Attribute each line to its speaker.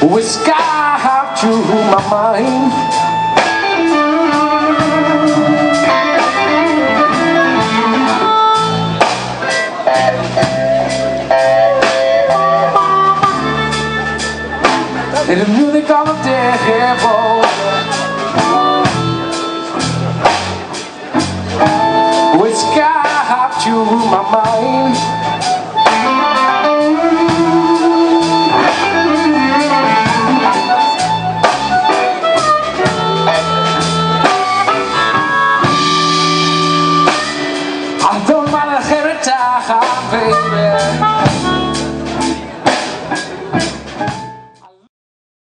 Speaker 1: Whiskey out to my mind. And the music of the devil Whiskey out to my mind die, baby.